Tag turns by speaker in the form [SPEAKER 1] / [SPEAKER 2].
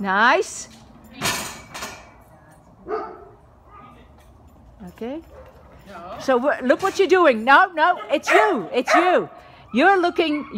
[SPEAKER 1] Nice. Okay. So look what you're doing. No, no, it's you. It's you. You're looking.